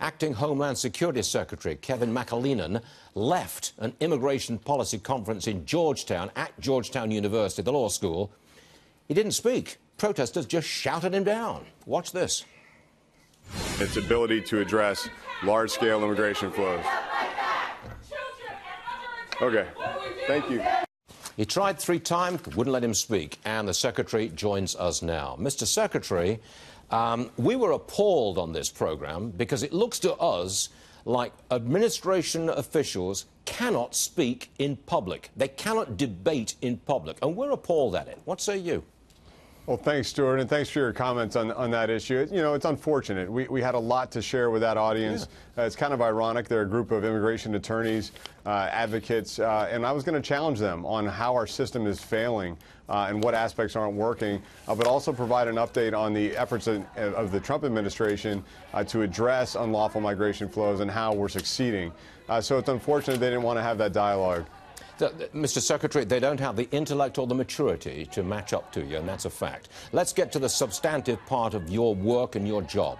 Acting Homeland Security Secretary Kevin McAleenan left an immigration policy conference in Georgetown at Georgetown University, the law school. He didn't speak. Protesters just shouted him down. Watch this. Its ability to address large scale immigration flows. Okay, thank you. He tried three times, wouldn't let him speak, and the Secretary joins us now. Mr. Secretary, um, we were appalled on this program because it looks to us like administration officials cannot speak in public. They cannot debate in public, and we're appalled at it. What say you? Well, thanks, Stuart, and thanks for your comments on, on that issue. You know, it's unfortunate. We, we had a lot to share with that audience. Yeah. Uh, it's kind of ironic. They're a group of immigration attorneys, uh, advocates, uh, and I was going to challenge them on how our system is failing uh, and what aspects aren't working, uh, but also provide an update on the efforts of, of the Trump administration uh, to address unlawful migration flows and how we're succeeding. so it's unfortunate they didn't want to have that dialogue. Mr. Secretary, they don't have the intellect or the maturity to match up to you, and that's a fact. Let's get to the substantive part of your work and your job.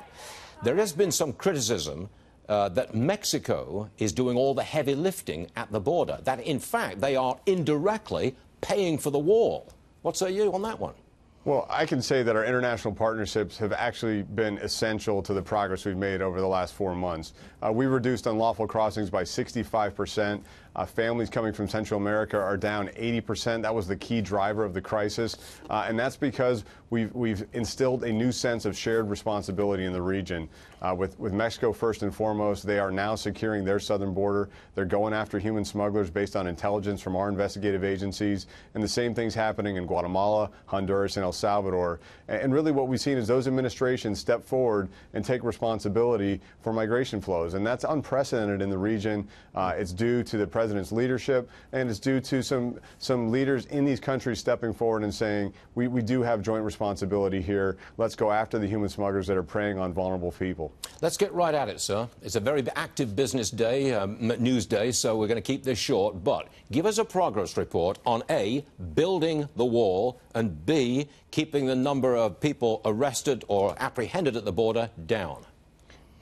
There has been some criticism uh, that Mexico is doing all the heavy lifting at the border, that in fact they are indirectly paying for the wall. What say you on that one? Well, I can say that our international partnerships have actually been essential to the progress we've made over the last four months. Uh, we reduced unlawful crossings by 65 percent. Uh, families coming from Central America are down 80 percent. That was the key driver of the crisis, uh, and that's because we've we've instilled a new sense of shared responsibility in the region. Uh, with with Mexico first and foremost, they are now securing their southern border. They're going after human smugglers based on intelligence from our investigative agencies, and the same thing's happening in Guatemala, Honduras, and El Salvador. And really what we've seen is those administrations step forward and take responsibility for migration flows. And that's unprecedented in the region. Uh, it's due to the president's leadership, and it's due to some, some leaders in these countries stepping forward and saying, we, we do have joint responsibility here. Let's go after the human smugglers that are preying on vulnerable people. Let's get right at it, sir. It's a very active business day, um, news day, so we're going to keep this short. But give us a progress report on A, building the wall, and B, keeping the number of people arrested or apprehended at the border down.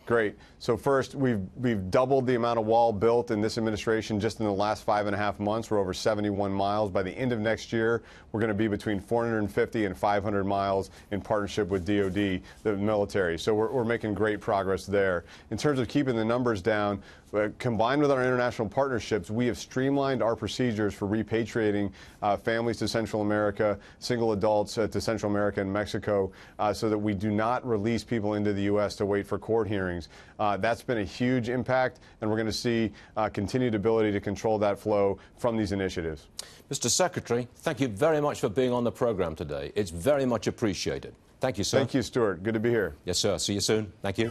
Great. So first, we've we've doubled the amount of wall built in this administration just in the last five and a half months. We're over 71 miles. By the end of next year, we're going to be between 450 and 500 miles in partnership with DoD, the military. So we're, we're making great progress there. In terms of keeping the numbers down, uh, combined with our international partnerships, we have streamlined our procedures for repatriating uh, families to Central America, single adults uh, to Central America and Mexico, uh, so that we do not release people into the U.S. to wait for court hearings. Uh, that's been a huge impact, and we're going to see uh, continued ability to control that flow from these initiatives. Mr. Secretary, thank you very much for being on the program today. It's very much appreciated. Thank you, sir. Thank you, Stuart. Good to be here. Yes, sir. See you soon. Thank you.